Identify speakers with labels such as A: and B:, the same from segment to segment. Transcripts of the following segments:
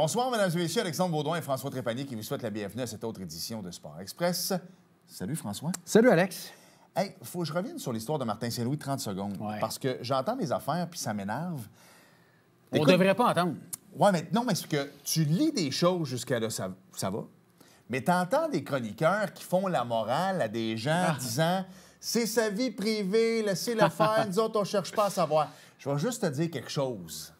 A: Bonsoir, mesdames et messieurs. Alexandre Baudouin et François Trépanier qui vous souhaitent la bienvenue à cette autre édition de Sport Express. Salut, François.
B: Salut, Alex.
A: Hey, faut que je revienne sur l'histoire de Martin Saint-Louis 30 secondes.
B: Ouais.
A: Parce que j'entends mes affaires puis ça m'énerve.
B: On
A: Écoute-
B: devrait pas entendre.
A: Ouais, mais non, mais c'est que tu lis des choses jusqu'à là, ça, ça va. Mais tu entends des chroniqueurs qui font la morale à des gens disant c'est sa vie privée, laissez-le faire, nous autres, on cherche pas à savoir. Je vais juste te dire quelque chose.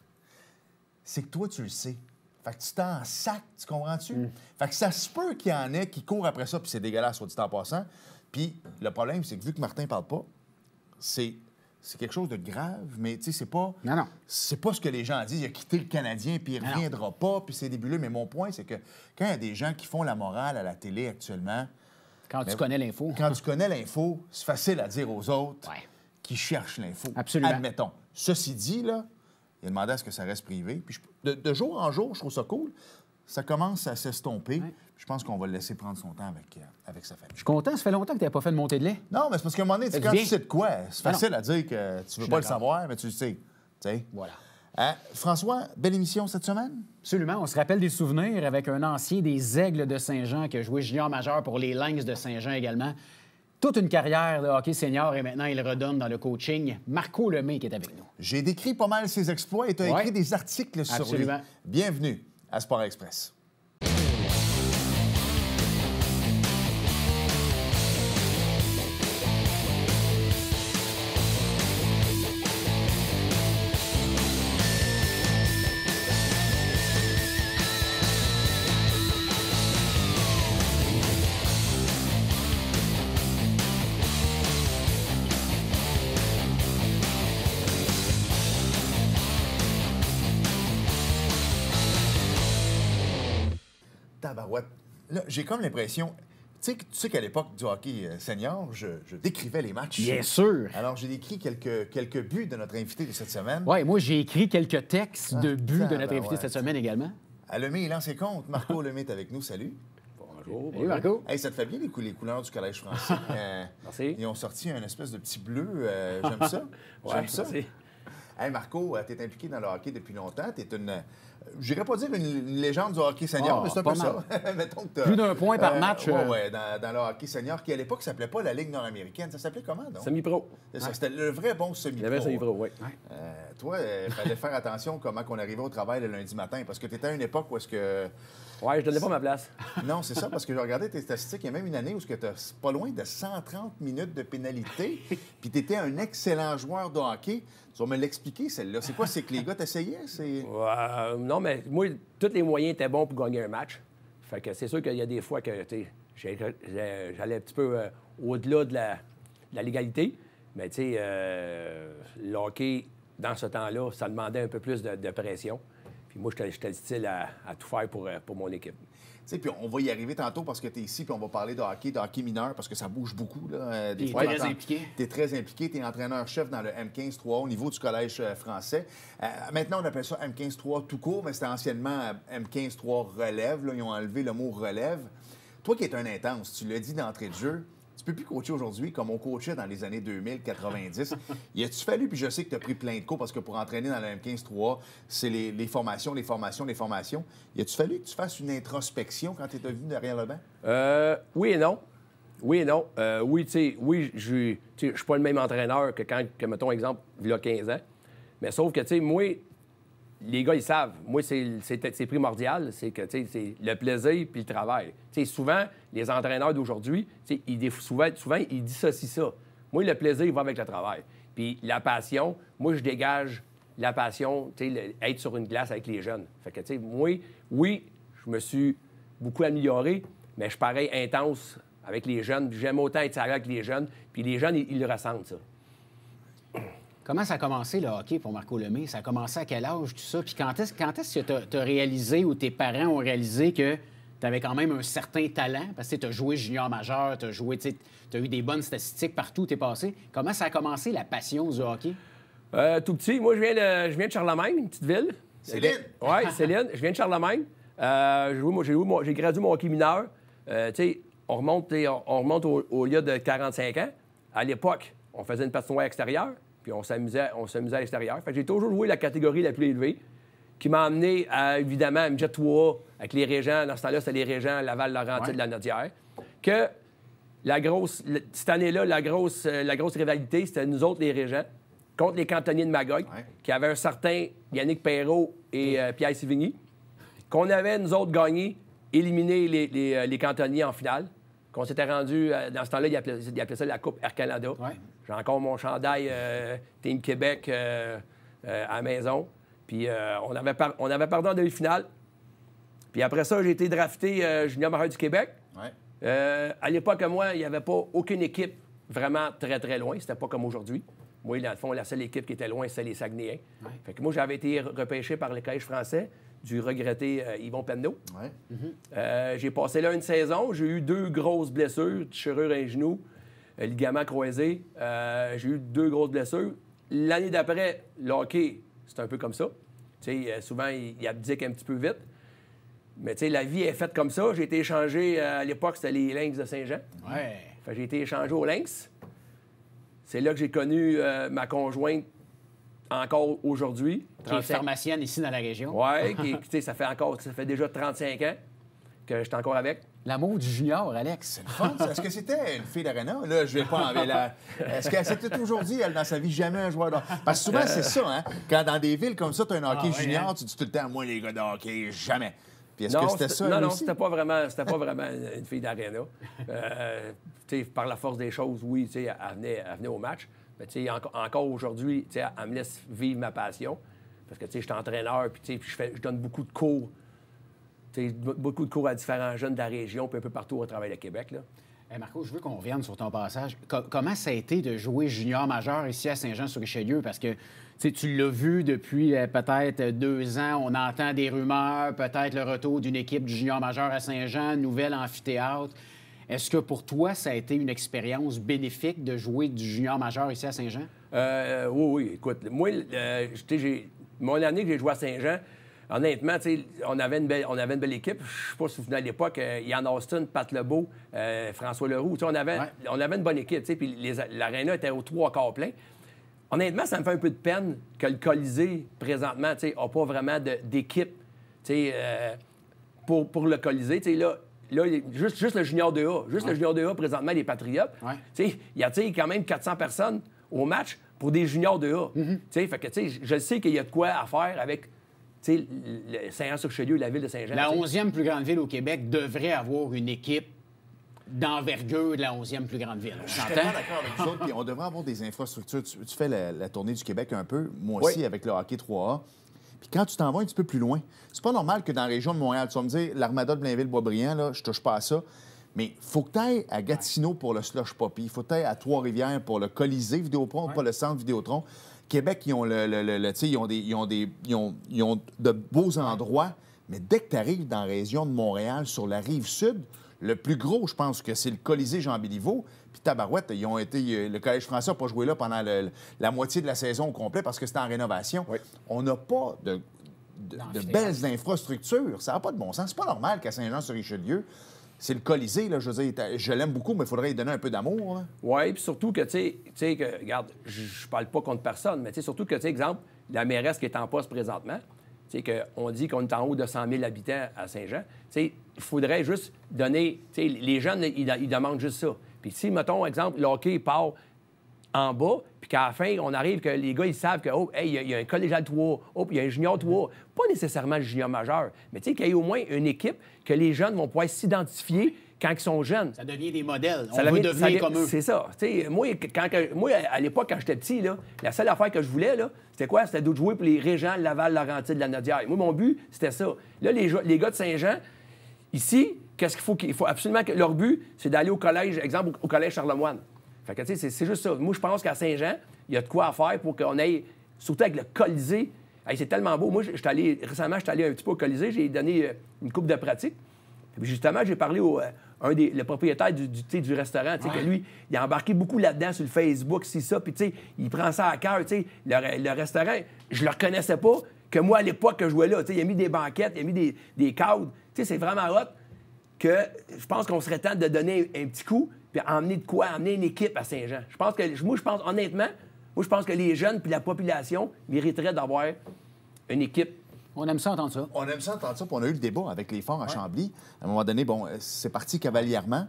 A: C'est que toi, tu le sais. Fait que tu t'en sac, tu comprends-tu? Fait que ça se peut qu'il y en ait qui courent après ça, puis c'est dégueulasse, soit dit en passant. Puis le problème, c'est que vu que Martin parle pas, c'est c'est quelque chose de grave, mais tu sais, c'est pas.
B: Non, non.
A: C'est pas ce que les gens disent. Il a quitté le Canadien, puis il
B: non.
A: reviendra pas, puis c'est débuleux. Mais mon point, c'est que quand il y a des gens qui font la morale à la télé actuellement,
B: Quand tu connais l'info.
A: quand tu connais l'info, c'est facile à dire aux autres
B: Ouais.
A: qui cherchent l'info.
B: Absolument.
A: Admettons. Ceci dit, là, il a demandé à ce que ça reste privé. Puis je- de, de jour en jour, je trouve ça cool. Ça commence à s'estomper.
B: Ouais.
A: Je pense qu'on va le laisser prendre son temps avec, euh, avec sa famille.
B: Je suis content, ça fait longtemps que tu n'avais pas fait de montée de lait.
A: Non, mais c'est parce qu'à un moment donné, tu sais,
B: Fait
A: quand tu sais de quoi, c'est facile à dire que tu veux
B: suis
A: pas le savoir, mais tu le sais.
B: Voilà.
A: Hein? François, belle émission cette semaine?
B: Absolument. On se rappelle des souvenirs avec un ancien des Aigles de Saint-Jean qui a joué junior majeur pour les Lynx de Saint-Jean également. Toute une carrière de hockey senior et maintenant il redonne dans le coaching. Marco Lemay qui est avec nous.
A: J'ai décrit pas mal ses exploits et tu as
B: Ouais.
A: écrit des articles sur lui.
B: Absolument.
A: Bienvenue à Sport Express. Tabarouette. Là, j'ai comme l'impression. Tu sais, que- tu sais qu'à l'époque du hockey euh, senior, je, je décrivais les matchs.
B: Bien sûr.
A: Alors, j'ai décrit quelques, quelques buts de notre invité de cette semaine.
B: Oui, moi j'ai écrit quelques textes de
A: Ah,
B: buts de notre invité cette semaine également.
A: À Lemay, il lance ses comptes. Marco Lemay est avec nous. Salut.
C: Bonjour.
B: Salut Marco.
A: Hey, ça te fait bien les, cou- les couleurs du Collège français? Euh,
C: Merci.
A: Ils ont sorti un espèce de petit bleu. euh, J'aime ça.
C: Ouais,
A: J'aime ça.
C: merci.
A: Hey Marco, tu es impliqué dans le hockey depuis longtemps. Tu es une. Euh, Je n'irais pas dire une, une légende du hockey senior,
B: Ah,
A: mais c'est un
B: pas
A: peu ça. Mettons que
B: Plus d'un point par match,
A: Ouais,
B: euh.
A: ouais, dans, dans le hockey senior, qui à l'époque s'appelait pas la Ligue nord-américaine. Ça s'appelait comment, non?
C: Semi-pro.
A: C'était le vrai bon
C: Il
A: semi-pro.
C: y avait un semi-pro, oui.
A: Euh, toi, il fallait faire attention comment on arrivait au travail le lundi matin, parce que tu étais à une époque où est-ce que.
C: Ouais, je donnais pas ma place.
A: Non, c'est ça, parce que j'ai regardé tes statistiques. Il y a même une année où tu as pas loin de 130 minutes de pénalité, puis tu étais un excellent joueur de hockey. Tu vas me l'expliquer, celle-là. C'est quoi? C'est que les gars t'essayaient?
C: Euh, non, mais moi, tous les moyens étaient bons pour gagner un match. Fait que c'est sûr qu'il y a des fois que, j'allais un petit peu euh, au-delà de la, de la légalité. Mais, tu sais, euh, le hockey, dans ce temps-là, ça demandait un peu plus de, de pression. Puis moi, j'étais j'étais le style à, à tout faire pour, euh, pour mon équipe.
A: Tu sais, puis on va y arriver tantôt parce que tu es ici, puis on va parler de hockey, de hockey mineur, parce que ça bouge beaucoup. Là. Euh, Des
B: T'es
A: fois,
B: très impliqué.
A: T'es très impliqué. Tu es entraîneur-chef dans le M15-3 au niveau du collège euh, français. Euh, maintenant, on appelle ça M15-3 tout court, mais c'était anciennement euh, M15-3 relève. là. Ils ont enlevé le mot relève. Toi qui es un intense, tu l'as dit d'entrée de jeu, tu peux plus coacher aujourd'hui comme on coachait dans les années 2000, 90. Y a-tu fallu, puis je sais que tu as pris plein de cours parce que pour entraîner dans le M15-3, c'est les, les formations, les formations, les formations. Y a-tu fallu que tu fasses une introspection quand tu étais venu derrière le banc?
C: Euh, oui et non. Oui et non. Euh, oui, tu sais, oui, je suis pas le même entraîneur que quand, que, mettons, exemple, il y a 15 ans. Mais sauf que, tu sais, moi, les gars, ils savent. Moi, c'est primordial. C'est que, c'est le plaisir puis le travail. Souvent, les entraîneurs d'aujourd'hui, ils, souvent, souvent, ils dissocient ça. Moi, le plaisir, il va avec le travail. Puis la passion, moi, je dégage la passion, être sur une glace avec les jeunes. Fait que, moi, oui, je me suis beaucoup amélioré, mais je suis pareil intense avec les jeunes. J'aime autant être sérieux avec les jeunes, puis les jeunes, ils, ils le ressentent, ça.
B: Comment ça a commencé le hockey pour Marco Lemay? Ça a commencé à quel âge, tout ça? Puis quand est-ce, quand est-ce que tu as réalisé ou tes parents ont réalisé que tu avais quand même un certain talent? Parce que tu as joué junior majeur, tu as joué, tu as eu des bonnes statistiques partout où tu es passé. Comment ça a commencé la passion du hockey?
C: Euh, tout petit, moi, je viens de, je viens de Charlemagne, une petite ville.
A: Céline?
C: Oui, Céline. Je viens de Charlemagne. Euh, j'ai moi, gradué mon hockey mineur. Euh, tu sais, on remonte, on, on remonte au, au lieu de 45 ans. À l'époque, on faisait une patinoire extérieure, puis on s'amusait, on s'amusait à l'extérieur. Fait j'ai toujours joué la catégorie la plus élevée. qui m'a amené, à, évidemment, à 3 avec les Régents. Dans ce temps-là, c'était les Régents, Laval, Laurentides,
B: Ouais.
C: de la Nodière. Que la grosse, le- cette année-là, la grosse, euh, la grosse rivalité, c'était nous autres, les Régents, contre les cantonniers de Magog,
A: Ouais.
C: qui avaient un certain Yannick Perrault et euh, Pierre Sivigny, qu'on avait, nous autres, gagné, éliminé les, les, euh, les cantonniers en finale, qu'on s'était rendu, euh, dans ce temps-là, ils appelaient, ils appelaient ça la Coupe Air Canada.
B: Ouais.
C: J'ai encore mon chandail euh, Team Québec euh, à la maison. Puis on, avait par- on avait perdu en demi-finale. Puis après ça, j'ai été drafté junior majeur du Québec.
A: Ouais.
C: À l'époque, moi, il n'y avait pas aucune équipe vraiment très, très loin. C'était pas comme aujourd'hui. Moi, dans le fond, la seule équipe qui était loin, c'était les Saguenayens. Fait que moi, j'avais été repêché par le collège français du regretté euh, Yvon Penneau.
A: Ouais.
C: Euh, j'ai passé là une saison. J'ai eu deux grosses blessures, déchirure un genou, euh, ligament croisé. Euh, j'ai eu deux grosses blessures. L'année d'après, le hockey, c'est un peu comme ça. Tu sais, euh, souvent, il, il abdique un petit peu vite. Mais tu sais, la vie est faite comme ça. J'ai été échangé, euh, à l'époque, c'était les Lynx de Saint-Jean.
B: Ouais.
C: Fait que j'ai été échangé aux Lynx. C'est là que j'ai connu euh, ma conjointe encore aujourd'hui.
B: Qui est pharmacienne ici dans la région.
C: Oui, qui, tu sais, ça fait encore, ça fait déjà 35 ans que j'étais encore avec.
B: L'amour du junior, Alex.
A: Est-ce que c'était une fille d'Arena? Là, je vais pas en la... Est-ce qu'elle s'était toujours dit, elle, dans sa vie, jamais un joueur de Parce que souvent, c'est ça, hein? Quand dans des villes comme ça, tu as un hockey
B: Ah, ouais,
A: junior,
B: hein?
A: tu dis tout le temps, moi, les gars de hockey, jamais. Puis est-ce que c'était ça?
C: Non, non, c'était pas vraiment, c'était pas vraiment une fille d'aréna. Euh, tu sais, par la force des choses, oui, tu sais, elle venait, elle venait au match. Enco- encore aujourd'hui, elle me laisse vivre ma passion. Parce que, je suis entraîneur, puis je, donne beaucoup de cours. Beaucoup de cours à différents jeunes de la région, puis un peu partout au travail de Québec, là.
B: Marco, je veux qu'on revienne sur ton passage. Co- comment ça a été de jouer junior majeur ici à Saint-Jean-sur-Richelieu? Parce que tu l'as vu depuis euh, peut-être deux ans. On entend des rumeurs, peut-être le retour d'une équipe junior majeur à Saint-Jean, nouvelle amphithéâtre. Est-ce que pour toi, ça a été une expérience bénéfique de jouer du junior majeur ici à Saint-Jean?
C: Euh, oui, oui. Écoute, moi, euh, mon année que j'ai joué à Saint-Jean, honnêtement, on avait une belle, on avait une belle équipe. Je sais pas si vous vous souvenez à l'époque, euh, Yann Austin, Pat Lebeau, euh, François Leroux. On avait,
B: Ouais.
C: on avait une bonne équipe, puis l'aréna était aux trois quarts plein. Honnêtement, ça me fait un peu de peine que le Colisée, présentement, n'a pas vraiment d'équipe, euh, pour, pour le Colisée. Là, là, juste, juste le junior 2A. Juste le junior 2A, présentement, les Patriotes.
B: Ouais.
C: Tu sais, il y a tu sais, quand même 400 personnes au match pour des juniors 2A.
B: Mm-hmm.
C: Tu sais, fait que, tu sais, je sais qu'il y a de quoi à faire avec, tu sais, le Saint-Jean-sur-Richelieu, la ville de Saint-Jean.
B: La
C: tu sais.
B: 11e plus grande ville au Québec devrait avoir une équipe d'envergure de la 11e plus grande ville. On
A: Je suis d'accord avec vous autres, puis on devrait avoir des infrastructures. Tu, tu fais la, la tournée du Québec un peu, moi aussi,
C: Oui.
A: avec le hockey 3A. Puis quand tu t'en vas un petit peu plus loin, c'est pas normal que dans la région de Montréal, tu vas me dire, l'Armada de Blainville-Boisbriand, là, je touche pas à ça. Mais faut que tu ailles à Gatineau pour le Slush Poppy. Il faut que tu ailles à Trois-Rivières pour le Colisée Vidéotron, pas le Centre Vidéotron. Québec, ils ont, le, le- le- le- tu sais, ils ont, des, ils, ont des, ils, ont, ils ont de beaux endroits. Mais dès que tu arrives dans la région de Montréal, sur la rive sud, le plus gros, je pense que c'est le Colisée Jean Béliveau. Puis Tabarouette, ils ont été. euh, Le Collège français n'a pas joué là pendant le- la moitié de la saison au complet parce que c'était en rénovation.
C: Oui.
A: On n'a pas de, de- de
B: D'amphithéâtre.
A: belles infrastructures. Ça n'a pas de bon sens. C'est pas normal qu'à Saint-Jean-sur-Richelieu, c'est le Colisée, là, je veux dire, t'as- je l'aime beaucoup, mais il faudrait lui donner un peu d'amour.
C: Oui, puis surtout que, tu sais- tu sais, que, regarde, je parle pas contre personne, mais tu sais, surtout que, tu sais, exemple, la mairesse qui est en poste présentement, sais, qu'on dit qu'on est en haut de 100 000 habitants à Saint-Jean, il faudrait juste donner, les jeunes, ils, demandent juste ça. Puis si, mettons, exemple, le hockey part en bas, puis qu'à la fin, on arrive que les gars, ils savent que, oh, hey, y a- un collégial 3, oh, il y a un junior 3. Pas nécessairement le junior majeur, mais qu'il y ait au moins une équipe que les jeunes vont pouvoir s'identifier quand ils sont jeunes.
B: Ça devient des modèles. On
C: Ça
B: veut
C: devient-
B: devenir
C: ça devient-
B: comme eux.
C: C'est ça. Moi, quand moi, à l'époque, quand j'étais petit, là, la seule affaire que je voulais, c'était quoi? C'était de jouer pour les Régents, Laval, Laurentides, la Nodière. Moi, mon but, c'était ça. Là, les, les gars de Saint-Jean, ici, qu'est-ce qu'il faut qu'il faut absolument que leur but, c'est d'aller au collège, exemple, au, au collège Charlemagne. Fait que, tu sais, c'est- juste ça. Moi, je pense qu'à Saint-Jean, il y a de quoi à faire pour qu'on aille, surtout avec le Colisée. Hey, c'est tellement beau. Moi, j'étais allé, récemment, j'étais allé un petit peu au Colisée, j'ai donné euh, une coupe de pratique. Puis justement, j'ai parlé au euh, un des le propriétaire du, du, restaurant, tu sais, que lui, il a embarqué beaucoup là-dedans sur le Facebook, c'est ça, puis tu sais, il prend ça à cœur, tu sais, le, le restaurant, je le reconnaissais pas que moi à l'époque que je jouais là, tu sais, il a mis des banquettes, il a mis des, des cadres, tu sais, c'est vraiment hot que je pense qu'on serait temps de donner un, un petit coup puis emmener de quoi, emmener une équipe à Saint-Jean. Je pense que moi je pense honnêtement, moi je pense que les jeunes puis la population mériteraient d'avoir une équipe
B: On aime ça entendre ça.
A: On aime ça entendre ça, puis on a eu le débat avec les forts à Chambly. À un moment donné, bon, euh, c'est parti cavalièrement.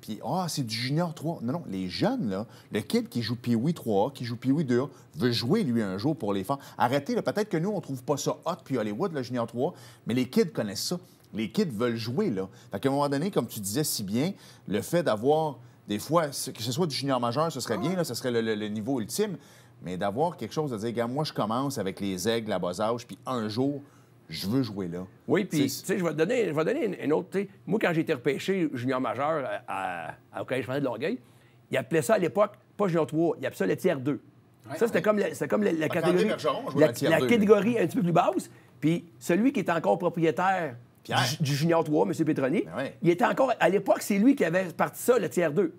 A: Puis, ah, c'est du junior 3. Non, non, les jeunes, là, le kid qui joue Pee-Wee 3A, qui joue Pee-Wee 2A, veut jouer, lui, un jour pour les forts. Arrêtez, là, peut-être que nous, on trouve pas ça hot, puis Hollywood, le junior 3 mais les kids connaissent ça. Les kids veulent jouer, là. Fait qu'à un moment donné, comme tu disais si bien, le fait d'avoir, des fois, que ce soit du junior majeur, ce serait bien, là, ce serait le, le- le niveau ultime, mais d'avoir quelque chose de dire, gars, moi, je commence avec les aigles à bas âge, puis un jour, je veux jouer là.
C: Oui, puis, tu sais, je vais te donner, je vais te donner une, une autre. Moi, quand j'ai été repêché junior majeur à, à- au Collège français de Longueuil, ils appelaient ça à l'époque, pas junior 3, ils appelaient ça le tiers 2. ça, c'était comme, la, c'était comme la, la catégorie. La,
A: dans le tiers
C: la
A: 2,
C: catégorie un petit peu plus basse. Puis celui qui était encore propriétaire du, du junior 3, M. Petroni,
A: Ben ouais.
C: il était encore. À l'époque, c'est lui qui avait parti ça, le tiers 2.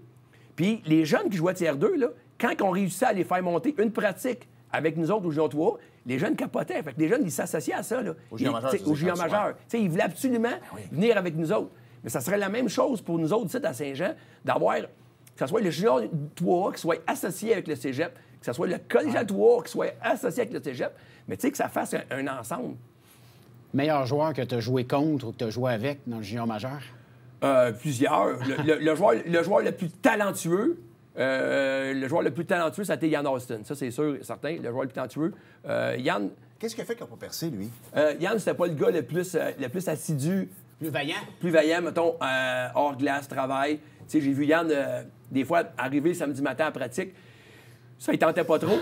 C: Puis les jeunes qui jouaient tiers 2, là, quand on réussissait à les faire monter une pratique avec nous autres au 3, les jeunes capotaient. Fait que les jeunes, ils s'associaient à ça. Là.
A: Au
C: Ils-
A: majeur,
C: Au ils voulaient absolument
A: oui.
C: venir avec nous autres. Mais ça serait la même chose pour nous autres, ici, à Saint-Jean, d'avoir que ce soit le junior 3 qui soit associé avec le cégep, que ce soit le collégial 3 qui soit associé avec le cégep, mais tu sais, que ça fasse un, un ensemble.
B: Meilleur joueur que tu as joué contre ou que tu as joué avec dans le junior majeur?
C: Euh, plusieurs. Le, le- le joueur, le joueur le plus talentueux, euh, le joueur le plus talentueux, ça a été Yann Austin. Ça, c'est sûr et certain. Le joueur le plus talentueux. Euh, Yann,
A: Qu'est-ce qu'il a fait qu'il n'a pas percé, lui?
C: euh, Yann, c'était pas le gars le plus, euh, le plus assidu,
B: Plus vaillant?
C: plus vaillant, mettons, euh, hors glace, travail. Tu sais, j'ai vu Yann, euh, des fois, arriver le samedi matin à pratique. Ça, il tentait pas trop.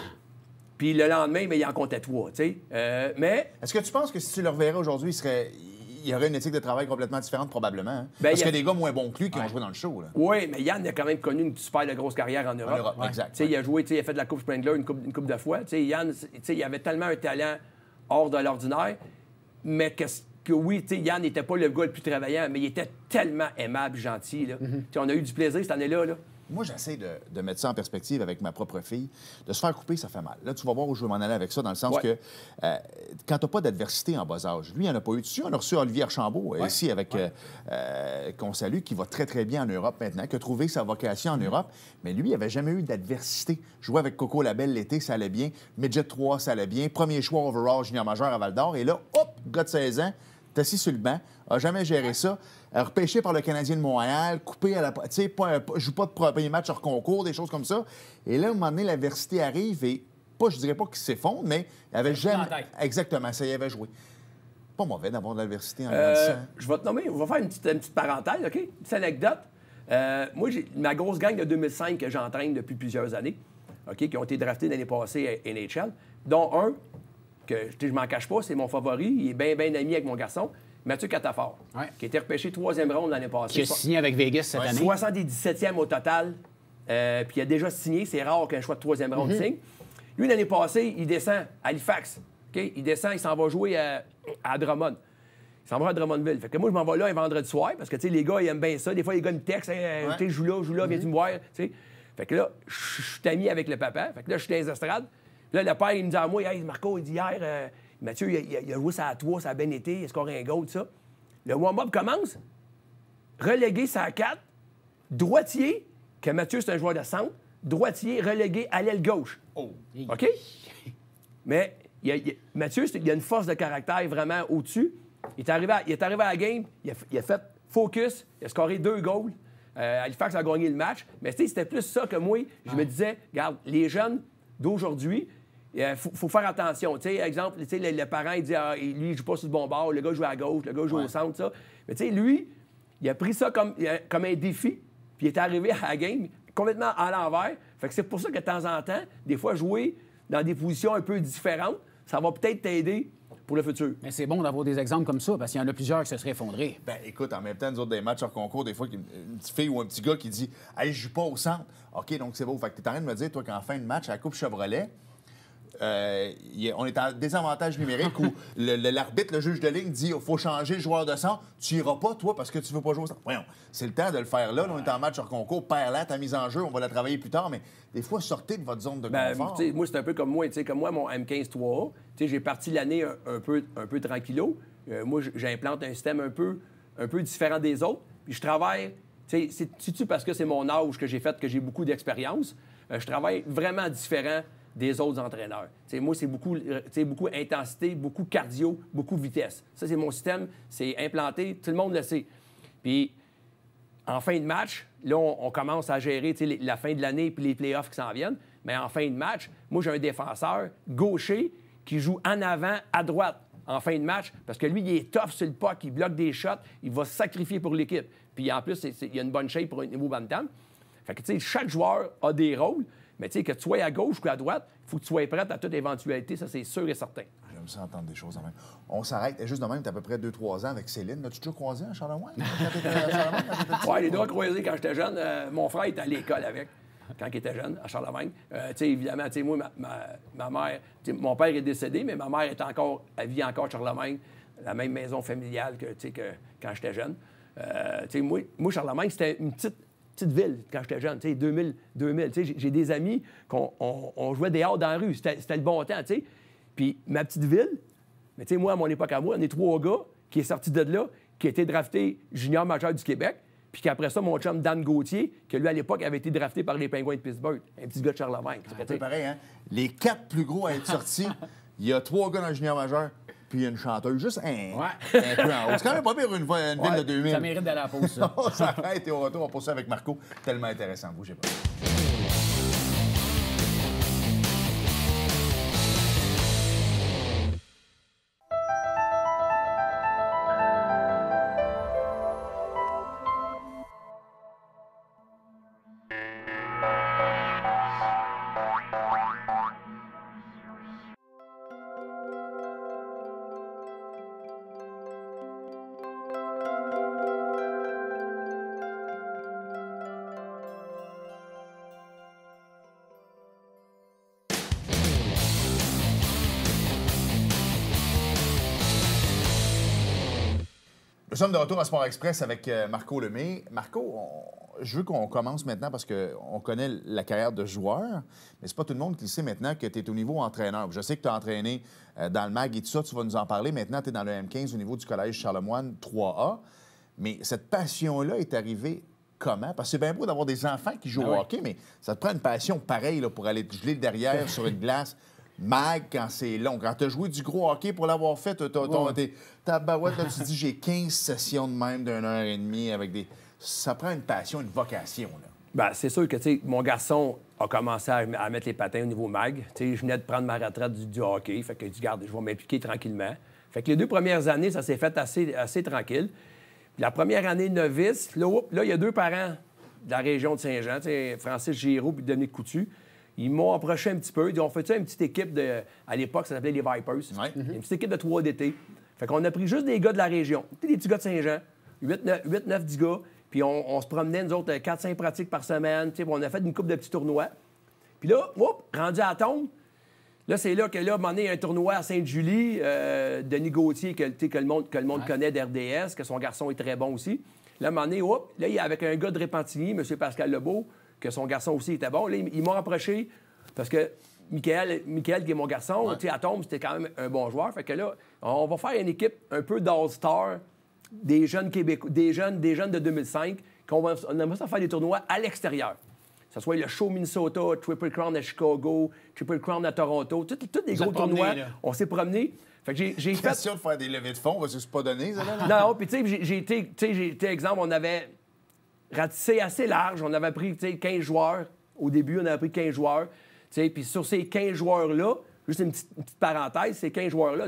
C: Puis le lendemain, mais il en comptait trois, tu sais. Euh, mais
A: Est-ce que tu penses que si tu le reverrais aujourd'hui, il, serait... il y aurait une éthique de travail complètement différente, probablement? hein?
C: Ben,
A: Parce
C: il y a-
A: qu'il y a des gars moins bons que lui qui ont joué dans le show. Là.
C: Oui, mais Yann a quand même connu une super de grosse carrière en Europe.
A: En Europe, exact,
C: Il a joué, tu sais, il a fait de la Coupe Spengler une coupe, une couple de fois. Tu sais, Yann, c'est- tu sais, il avait tellement un talent hors de l'ordinaire, mais que, que oui, tu sais, Yann n'était pas le gars le plus travaillant, mais il était tellement aimable, gentil. Là.
A: Mm-hmm.
C: On a eu du plaisir cette année-là. Là.
A: Moi, j'essaie de, de mettre ça en perspective avec ma propre fille. De se faire couper, ça fait mal. Là, tu vas voir où je veux m'en aller avec ça, dans le sens
C: Ouais.
A: que euh, quand tu n'as pas d'adversité en bas âge, lui, il n'en a pas eu dessus. On a reçu Olivier Archambault, euh, ici, avec euh, euh, qu'on salue, qui va très, très bien en Europe maintenant, qui a trouvé sa vocation en Europe. Mais lui, il n'avait jamais eu d'adversité. Jouer avec Coco Labelle l'été, ça allait bien. Midget 3, ça allait bien. Premier choix overall junior majeur à Val d'Or. Et là, hop, gars de 16 ans, t'es assis sur le banc, a jamais géré ça. Euh, repêché par le Canadien de Montréal, coupé à la. Tu sais, joue pas de premier match hors concours, des choses comme ça. Et là, à un moment donné, l'adversité arrive et, pas, je dirais pas qu'il s'effondre, mais il avait jamais. Exactement, ça y avait joué. Pas mauvais d'avoir de l'adversité en
C: Euh, je vais te nommer, on va faire une petite, une petite parenthèse, OK? Une petite anecdote. Euh, moi, j'ai ma grosse gang de 2005 que j'entraîne depuis plusieurs années, OK, qui ont été draftés l'année passée à NHL, dont un, que je m'en cache pas, c'est mon favori, il est bien, bien ami avec mon garçon, Mathieu Catafort,
B: Ouais.
C: qui a été repêché troisième ronde l'année passée.
B: Qui a signé avec Vegas cette année.
C: 77e au total. Euh, puis il a déjà signé. C'est rare qu'un choix de troisième
B: Mhm.
C: ronde signe. Lui, l'année passée, il descend à Halifax. Il descend, il s'en va jouer à, à Drummond. Il s'en va à Drummondville. Fait que moi, je m'en vais là un vendredi soir parce que, les gars, ils aiment bien ça. Des fois, les gars me textent, Hey,
A: Ouais.
C: joue là, joue là, viens-tu me voir. Fait que là, je je suis ami avec le papa. Fait que là, je suis dans les estrades. Là, le père, il me dit à moi, Hey, Marco, il dit hier, euh, Mathieu, il a, il a- il a joué ça à 3, ça a bien été, il a scoré un goal, tout ça. Le warm-up commence, relégué ça à 4, droitier, que Mathieu, c'est un joueur de centre, droitier, relégué à l'aile gauche.
A: Oh.
C: OK? Mais il y a- il y a- Mathieu, il a une force de caractère vraiment au-dessus. Il est arrivé à, il est arrivé à la game, il a, f- il a fait focus, il a scoré deux goals. Euh, Halifax a gagné le match. Mais tu sais, c'était plus ça que moi. Je me disais, regarde, les jeunes d'aujourd'hui, il faut, faut faire attention. Tu sais, exemple, tu sais, le, le parent, il dit, ah, lui, il joue pas sur le bon bord, le gars joue à gauche, le gars joue au centre, ça. Mais tu sais, lui, il a pris ça comme, euh, comme un défi, puis il est arrivé à la game complètement à l'envers. Fait que c'est pour ça que de temps en temps, des fois, jouer dans des positions un peu différentes, ça va peut-être t'aider pour le futur.
B: Mais c'est bon d'avoir des exemples comme ça parce qu'il y en a plusieurs qui se seraient effondrés.
A: Ben, écoute, en même temps, nous autres, des matchs hors concours, des fois, une petite fille ou un petit gars qui dit Hey, je joue pas au centre. OK, donc c'est beau. Fait que tu es en train de me dire, toi, qu'en fin de match, à la Coupe Chevrolet, euh, on est en désavantage numérique où le- le- l'arbitre, le, juge de ligne, dit il faut changer le joueur de centre. Tu iras pas, toi, parce que tu veux pas jouer au centre. Voyons, c'est le temps de le faire là. Là, on est en match hors concours. Perds-la, ta mise en jeu, on va la travailler plus tard. Mais des fois, sortez de votre zone de
C: Ben,
A: confort.
C: moi, c'est un peu comme moi. Comme moi, mon M15 3A, tu sais, j'ai parti l'année un, un peu, un peu tranquillo. Euh, moi, j'implante un système un peu, un peu différent des autres. Puis je travaille. tu sais, C'est c'est-tu parce que c'est mon âge que j'ai fait que j'ai beaucoup d'expérience? Euh, je travaille vraiment différent des autres entraîneurs. Moi, c'est beaucoup, euh, beaucoup intensité, beaucoup cardio, beaucoup vitesse. Ça, c'est mon système. C'est implanté. Tout le monde le sait. Puis, en fin de match, là, on, commence à gérer la fin de l'année puis les playoffs qui s'en viennent. Mais en fin de match, moi, j'ai un défenseur gaucher qui joue en avant, à droite, en fin de match, parce que lui, il est tough sur le puck, il bloque des shots, il va se sacrifier pour l'équipe. Puis en plus, c'est- il a une bonne shape pour un niveau bantam. Fait que, tu sais, chaque joueur a des rôles, mais tu sais, que tu sois à gauche ou à droite, il faut que tu sois prêt à toute éventualité, ça, c'est sûr et certain.
A: J'aime ça entendre des choses de même. On s'arrête. Juste de même, tu à peu près 2-3 ans avec Céline. L'as-tu déjà croisé à Charlemagne?
C: Ouais, les doigts croisés quand j'étais jeune. euh, mon frère était à l'école avec, quand il était jeune, à Charlemagne. Euh, tu sais, évidemment, tu sais, moi, ma, ma- ma mère, mon père est décédé, mais ma mère est encore, elle vit encore à Charlemagne, la même maison familiale que, que quand j'étais jeune. Euh, tu sais, moi, moi, Charlemagne, c'était une petite, petite ville quand j'étais jeune, tu sais, 2000, 2000. Tu sais, j'ai- des amis qu'on on, on jouait dans la rue. C'était le bon temps, tu sais. Puis ma petite ville, mais tu sais, moi, à mon époque, à moi, on est trois gars qui est sorti de là, qui a été drafté junior majeur du Québec, puis qu'après ça, mon chum Dan Gauthier, que lui, à l'époque, avait été drafté par les Pingouins de Pittsburgh, un petit gars de Charlemagne.
A: C'est
C: sais,
A: pareil, hein? Les quatre plus gros à être sortis, il y a trois gars dans le junior majeur, puis une chanteuse, juste un,
B: Ouais.
A: un. C'est quand même pas pire une, fois- une ville de 2000.
B: Ça mérite d'aller à la pause, ça.
A: On s'arrête et au retour, on poursuit avec Marco. Tellement intéressant. Bougez pas. Sommes de retour à Sport Express avec euh, Marco Lemay. Marco, on- je veux qu'on commence maintenant parce qu'on connaît la carrière de joueur, mais c'est pas tout le monde qui le sait maintenant que tu es au niveau entraîneur. Je sais que tu as entraîné euh, dans le MAG et tout ça, tu vas nous en parler. Maintenant, tu es dans le M15 au niveau du collège Charlemagne 3A. Mais cette passion-là est arrivée comment? Parce que c'est bien beau d'avoir des enfants qui jouent
B: Ah
A: au hockey, mais ça te prend une passion pareille là, pour aller te geler le derrière sur une glace. Mag, quand c'est long. Quand tu as joué du gros hockey pour l'avoir fait, barouette, là, tu te dis, j'ai 15 sessions de même d'une heure et demie avec des. Ça prend une passion, une vocation. Là.
C: Ben, c'est sûr que tu sais, mon garçon a commencé à, à mettre les patins au niveau mag. Tu sais, je venais de prendre ma retraite du, du hockey. Fait que je dis, garde, je vais m'impliquer tranquillement. Fait que les deux premières années, ça s'est fait assez, assez tranquille. Puis la première année novice, là, là, il y a deux parents de la région de Saint-Jean, tu Francis Giroux et Dominique Coutu. Ils m'ont approché un petit peu. Ils ont fait ça, une petite équipe de. À l'époque, ça s'appelait les Vipers.
A: Ouais.
C: Une petite équipe de 3 d'été. Fait qu'on a pris juste des gars de la région. Des petits gars de Saint-Jean. 8, 9, 8, 9, 10 gars. Puis on, on se promenait, nous autres, 4-5 pratiques par semaine. Tu sais, puis on a fait une coupe de petits tournois. Puis là, hop, rendu à la tombe, là, c'est là que là, à un moment donné, il y a un tournoi à Sainte-Julie, euh, Denis Gauthier, que, le monde, que le monde connaît d'RDS, que son garçon est très bon aussi. Là, à un moment donné, hop, là, il y a avec un gars de Repentigny, M. Pascal Lebeau, que son garçon aussi était bon. Là, ils, m'ont approché parce que Michael, Michael, qui est mon garçon, tu sais, à tombe, c'était quand même un bon joueur. Fait que là, on va faire une équipe un peu d'All-Star, des jeunes Québécois, des jeunes, des jeunes de 2005, qu'on va, on aimerait ça faire des tournois à l'extérieur. Que ce soit le show Minnesota, Triple Crown à Chicago, Triple Crown à Toronto, tous des gros
B: promenés,
C: tournois.
B: là.
C: On s'est promené. Fait que j'ai- j'ai fait.
A: Question de faire des levées de fonds, parce que c'est pas donné, ça, là.
C: Non, puis tu sais, j'ai- j'ai été, tu sais, j'ai été exemple, on avait ratissé assez large. On avait pris, tu sais, 15 joueurs. Au début, on avait pris 15 joueurs. Puis sur ces 15 joueurs-là, juste une petite, une petite parenthèse, ces 15 joueurs-là,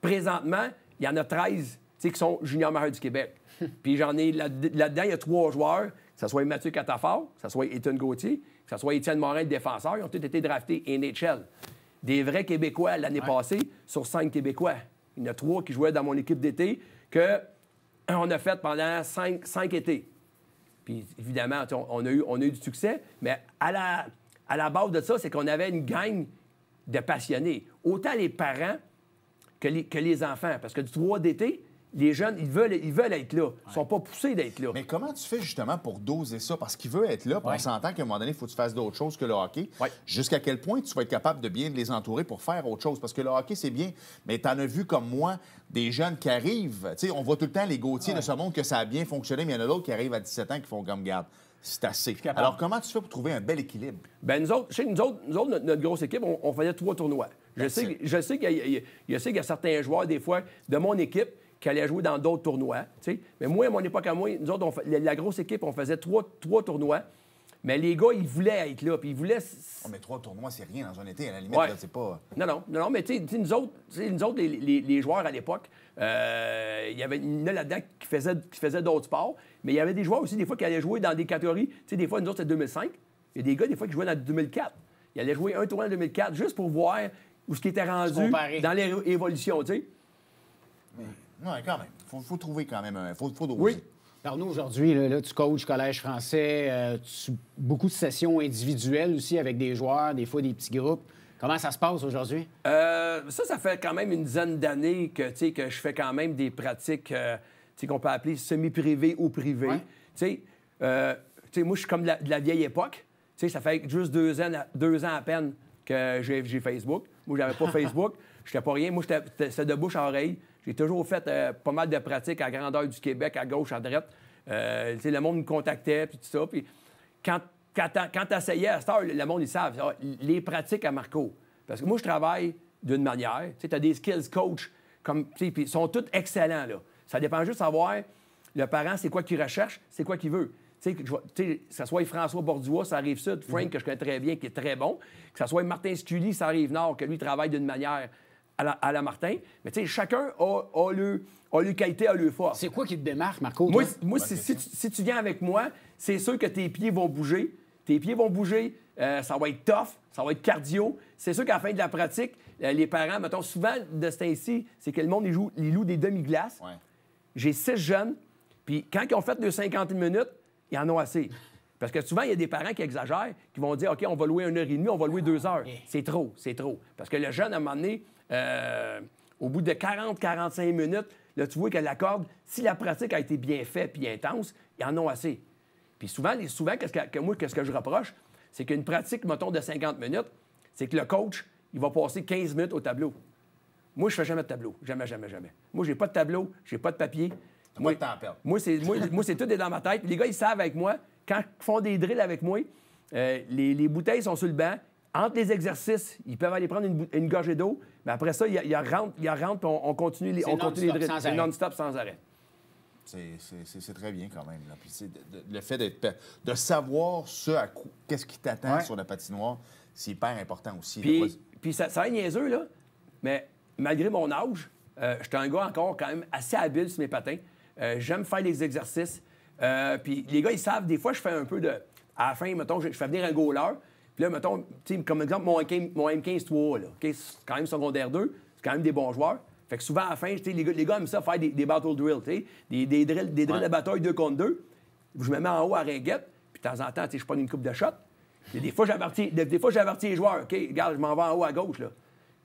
C: présentement, il y en a 13, tu sais, qui sont juniors majeurs du Québec. puis j'en ai, là- là-dedans, il y a trois joueurs, que ce soit Mathieu Catafort, que ce soit Étienne Gauthier, que ce soit Étienne Morin, défenseur, ils ont tous été draftés NHL. Des vrais Québécois l'année passée sur cinq Québécois. Il y en a trois qui jouaient dans mon équipe d'été que on a fait pendant cinq, cinq étés. Puis évidemment, on, a eu, du succès, mais à la, à la base de ça, c'est qu'on avait une gang de passionnés. Autant les parents que les, que les enfants. Parce que du 3 d'été, les jeunes, ils veulent, ils veulent être là. Ils sont pas poussés d'être là.
A: Mais comment tu fais justement pour doser ça? Parce qu'il veut être là, puis on s'entend qu'à un moment donné, il faut que tu fasses d'autres choses que le hockey. Jusqu'à quel point tu vas être capable de bien les entourer pour faire autre chose? Parce que le hockey, c'est bien, mais tu en as vu comme moi des jeunes qui arrivent. Tu sais, on voit tout le temps les Gauthier de ce monde que ça a bien fonctionné, mais il y en a d'autres qui arrivent à 17 ans qui font comme garde. c'est assez. Alors, comment tu fais pour trouver un bel équilibre?
C: Ben nous autres, je sais que nous autres, nous autres, notre, notre grosse équipe, on, on faisait trois tournois. Je
A: That's
C: sais,
A: it.
C: je sais qu'il y, y a certains joueurs, des fois, de mon équipe, qui allaient jouer dans d'autres tournois. tu sais. Mais moi, à mon époque, à moi, nous autres, on la, la grosse équipe, on faisait trois, trois tournois. Mais les gars, ils voulaient être là, puis ils voulaient.
A: Oh, mais trois tournois, c'est rien dans un été. À la limite,
C: Ouais.
A: là, c'est pas.
C: Non, non, non, non, mais tu sais, nous autres, nous les, les- les joueurs à l'époque, euh, il y avait a là-dedans qui faisaient, qui faisaient d'autres sports, mais il y avait des joueurs aussi, des fois, qui allaient jouer dans des catégories. Tu sais, des fois, nous autres, c'était 2005. Il y a des gars, des fois, qui jouaient dans 2004. Ils allaient jouer un tournoi en 2004 juste pour voir où ce qui était rendu dans l'évolution, tu sais.
A: Oui, quand même. Il faut, faut trouver quand même un. faut, faut doser.
C: Oui.
B: Parle-nous aujourd'hui, là, là, tu coaches collège français, euh, tu- beaucoup de sessions individuelles aussi avec des joueurs, des fois des petits groupes. Comment ça se passe aujourd'hui?
C: Euh, ça, ça fait quand même une dizaine d'années que, tu sais, que je fais quand même des pratiques euh, tu sais, qu'on peut appeler semi-privées ou privées.
B: Ouais.
C: Tu sais, tu sais, moi, je suis comme de la, de la vieille époque. Tu sais, ça fait juste deux ans, deux ans à peine que j'ai j'ai Facebook. Moi, j'avais pas Facebook. Je pas rien. Moi, j'étais c'était de bouche à oreille. J'ai toujours fait euh, pas mal de pratiques à grandeur du Québec, à gauche, à droite. Euh, tu le monde me contactait, puis tout ça. Puis quand, quand, quand t'essayais à cette heure, le monde, ils savent. ah, les pratiques à Marco. Parce que moi, je travaille d'une manière. Tu as des skills coach, comme, tu puis ils sont tous excellents, là. Ça dépend juste de savoir, le parent, c'est quoi qu'il recherche, c'est quoi qu'il veut. Tu sais, que tu ce soit François Bordois, ça arrive sud, Frank, que je connais très bien, qui est très bon, que ce soit Martin Scully, ça arrive nord, que lui travaille d'une manière à la, à la Martin. Mais tu sais, chacun a, a, le, a le qualité, a le force.
B: C'est quoi qui te démarque, Marco?
C: Moi, moi si, si tu, si tu viens avec moi, c'est sûr que tes pieds vont bouger. Tes pieds vont bouger, euh, ça va être tough, ça va être cardio. C'est sûr qu'à la fin de la pratique, euh, les parents, mettons, souvent de ce temps-ci, c'est que le monde, ils, jouent, ils louent des demi-glaces.
A: Ouais.
C: J'ai six jeunes, puis quand ils ont fait de 50 minutes, ils en ont assez. Parce que souvent, il y a des parents qui exagèrent, qui vont dire OK, on va louer une heure et demie, on va louer deux heures. C'est trop, c'est trop. Parce que le jeune, à un moment donné, euh, au bout de 40-45 minutes, là, tu vois que la corde, si la pratique a été bien faite puis intense, ils en ont assez. Puis souvent, souvent qu'est-ce que, moi, qu'est-ce que je reproche, c'est qu'une pratique, mettons, de 50 minutes, c'est que le coach, il va passer 15 minutes au tableau. Moi, je fais jamais de tableau. Jamais, jamais, jamais. Moi, j'ai pas de tableau, j'ai pas de papier.
A: T'as
C: Moi,
A: pas de temps à perdre.
C: moi, c'est, moi, moi, c'est tout est dans ma tête. Puis Les gars, ils savent avec moi. Quand ils font des drills avec moi, euh, les, les bouteilles sont sur le banc. Entre les exercices, ils peuvent aller prendre une, gorgée d'eau. Mais après ça, ils ils rentrent, ils rentrent, puis on, on continue les, on continue les drills. C'est non-stop, sans arrêt.
A: C'est- très bien quand même. là. Puis c'est de- de- le fait d'être de savoir ce à quoi, qu'est-ce qui t'attend
B: Ouais.
A: sur la patinoire, c'est hyper important aussi.
C: Puis,
A: Là,
C: puis ça, ça a l'air niaiseux, là. Mais malgré mon âge, euh, j'étais un gars encore quand même assez habile sur mes patins. Euh, J'aime faire des exercices. Euh, puis les gars, ils savent, des fois, je fais un peu de. À la fin, mettons, je, je fais venir un goaler. Puis là, mettons, comme exemple, mon, M15 mon M15-3, là. OK? C'est quand même secondaire 2. C'est quand même des bons joueurs. Fait que souvent, à la fin, les gars, les gars aiment ça faire des, des battle drills, des, des drills, des drills
A: Ouais.
C: de bataille 2 contre 2. Je me mets en haut à ringuette. Puis de temps en temps, je prends une coupe de shot. Puis des fois, j'avertis, des, fois, j'avertis les joueurs. OK, regarde, je m'en vais en haut à gauche, là.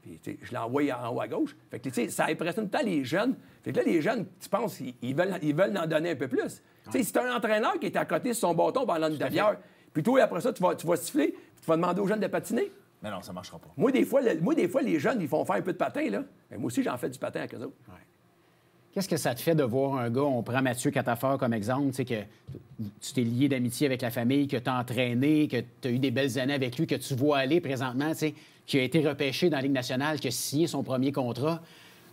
C: Puis, je l'envoie en haut à gauche. Fait que, tu sais, ça impressionne tout le temps les jeunes. Fait que là, les jeunes, tu penses, ils, ils veulent, ils veulent en donner un peu plus. Tu sais, si t'as un entraîneur qui est à côté sur son bâton pendant une demi-heure, puis toi, après ça, tu vas, tu vas siffler, puis tu vas demander aux jeunes de patiner?
A: Mais non, ça marchera pas.
C: Moi, des fois, le- moi, des fois, les jeunes, ils font faire un peu de patin, là. Mais moi aussi, j'en fais du patin avec eux autres.
B: Qu'est-ce que ça te fait de voir un gars, on prend Mathieu Catafort comme exemple, tu sais, que tu t'es lié d'amitié avec la famille, que tu as entraîné, que tu as eu des belles années avec lui, que tu vois aller présentement, tu sais, qui a été repêché dans la Ligue nationale, qui a signé son premier contrat.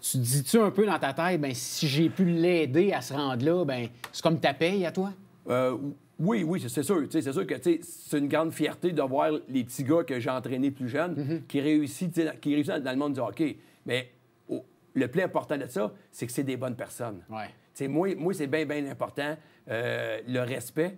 B: Tu te dis-tu un peu dans ta tête, ben si j'ai pu l'aider à se rendre là, ben c'est comme ta paye à toi?
C: Euh, oui, oui, c'est- sûr. C'est sûr que c'est une grande fierté de voir les petits gars que j'ai entraînés plus jeunes qui réussissent, qui réussissent dans le monde du hockey. Mais au- le plus important de ça, c'est que c'est des bonnes personnes.
B: Ouais.
C: Moi, moi c'est bien, bien important. Euh, le respect,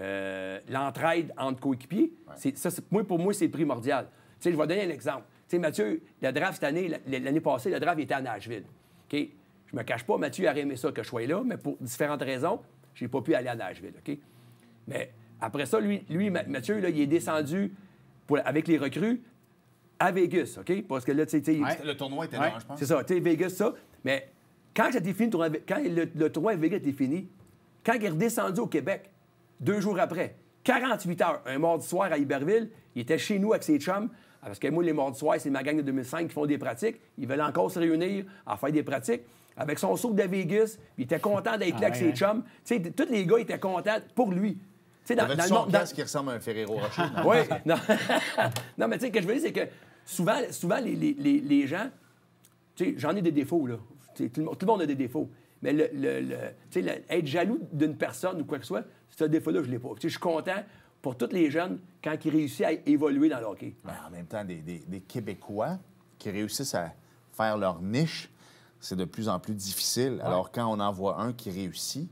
C: euh, l'entraide entre coéquipiers, ça, moi, pour moi, c'est primordial. Je vais donner un exemple. Sais, Mathieu, le draft cette année, la- l'année passée, le draft il était à Nashville. OK? Je me cache pas, Mathieu aurait aimé ça que je sois là, mais pour différentes raisons, j'ai pas pu aller à Nashville. OK? Mais après ça, lui, lui Ma- Mathieu, là, il est descendu pour- avec les recrues à Vegas, OK? Parce que là, tu sais,
B: Ouais.
A: Le tournoi était
B: Ouais.
A: là, je pense.
C: c'est ça, tu sais, Vegas, ça. Mais quand fini, le tournoi- quand le, le tournoi à Vegas était fini, quand il est redescendu au Québec, deux jours après, 48 heures, un mardi soir à Iberville, il était chez nous avec ses chums. Parce que moi, les mardis soirs, c'est ma gang de 2005 qui font des pratiques. Ils veulent encore se réunir à faire des pratiques. Avec son saut de Vegas, il était content d'être
B: Ah
C: là avec
B: ouais,
C: ses
B: hein?
C: chums. Tu sais, tous les gars étaient contents pour lui. sais, dans, dans le
A: son
C: monde. dans-
A: casque qui ressemble à un Ferrero Rocher? Non?
C: Oui, non. non, mais tu sais, ce que je veux dire, c'est que souvent, souvent les, les- les- les gens, tu sais, j'en ai des défauts, là. Tout le, monde- tout le monde a des défauts. Mais le, le- le- tu sais, le- être jaloux d'une personne ou quoi que ce soit, ce défaut-là, je ne l'ai pas. Je suis content pour tous les jeunes quand ils réussissent à évoluer dans le hockey.
A: En même temps, des, des- des Québécois qui réussissent à faire leur niche, c'est de plus en plus difficile. Alors, quand on en voit un qui réussit,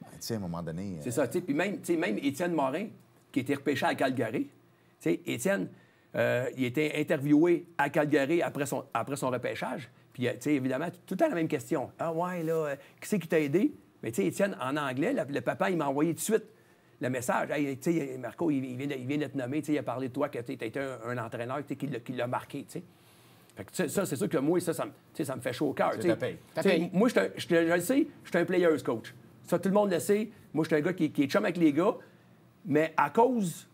A: ben, à un moment donné... euh,
C: C'est ça, tu sais. Puis même, même Étienne Morin, qui était repêché à Calgary, Étienne, euh, il était interviewé à Calgary après son, après son repêchage. Puis, euh, évidemment, tout le temps la même question. Ah ouais, là, euh, qui c'est qui t'a aidé? Mais tu sais, Étienne, en anglais, le, le papa, il m'a envoyé tout de suite le message. Hey, tu sais, Marco, il, vient de, il sais, il a parlé de toi, que tu as été un, un entraîneur tu sais, qui l'a- marqué, tu sais. Fait que, ça, c'est sûr que moi, ça, ça, me- ça fait chaud au cœur. Moi, je, le sais, je suis un player's coach. Ça, tout le monde le sait. Moi, je suis un gars qui, qui est chum avec les gars. Mais à cause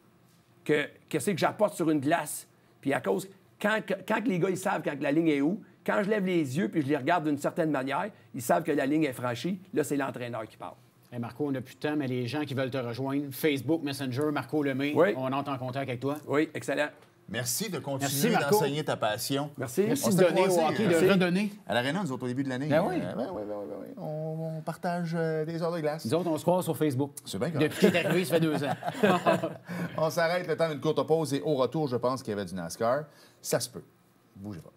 C: que, que c'est que j'apporte sur une glace, puis à cause, quand, quand les gars, ils savent quand que la ligne est où, quand je lève les yeux puis je les regarde d'une certaine manière, ils savent que la ligne est franchie. Là, c'est l'entraîneur qui parle.
B: Hey, Marco, on n'a plus de temps, mais les gens qui veulent te rejoindre, Facebook, Messenger, Marco Lemay,
C: Oui.
B: on entre en contact avec toi.
C: Oui, excellent.
A: Merci de continuer d'enseigner ta passion.
C: Merci.
B: Merci
A: On
B: de au hockey, de
C: Merci.
B: redonner.
A: À l'Arena, nous autres, au début de l'année.
B: Ben oui.
A: euh, ouais, ouais, ouais, ouais, ouais. On, on partage euh, des heures de glace.
B: Nous autres, on se croise sur Facebook.
A: C'est bien correct.
B: Depuis qu'il est arrivé, ça fait deux ans.
A: On s'arrête le temps d'une courte pause et au retour, je pense qu'il y avait du NASCAR. Ça se peut. Bougez pas.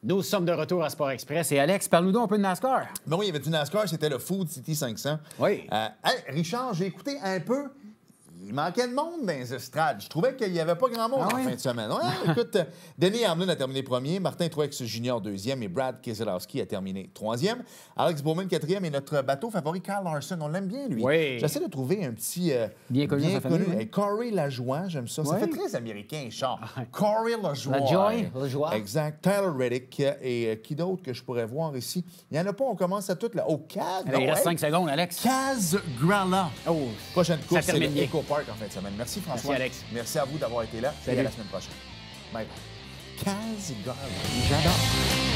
B: Nous sommes de retour à Sport Express. Et Alex, parle-nous donc un peu de NASCAR.
A: Ben oui, il y avait du NASCAR, c'était le Food City 500.
B: Oui.
A: Euh, hey, Richard, j'ai écouté un peu. Il manquait de monde dans les estrades. Je trouvais qu'il n'y avait pas grand monde
B: Ah
A: en fin de semaine. Ouais, écoute, euh, Denis Hamlin a terminé premier, Martin Truex Jr. deuxième et Brad Keselowski a terminé troisième. Alex Bowman quatrième et notre bateau favori, Carl Larson. On l'aime bien, lui.
B: Oui.
A: J'essaie de trouver un petit... euh,
B: Bien connu famille, oui.
A: Et Corey Lajoie, j'aime ça. Ça
B: Oui.
A: fait très américain, Charles. Corey Lajoie.
B: Lajoie, Lajoie.
A: Exact. Tyler Reddick et euh, qui d'autre que je pourrais voir ici? Il n'y en a pas, on commence à tout là. Oh, Kaz.
B: Allez, il reste
A: hey,
B: 5 secondes, Alex.
A: Kaz Grala.
B: Oh,
A: Prochaine course, c'est Park en fin de semaine. Merci François.
B: Merci, Alex.
A: Merci à vous d'avoir été là. Et
B: Salut.
A: à la semaine prochaine. Bye
B: j'adore.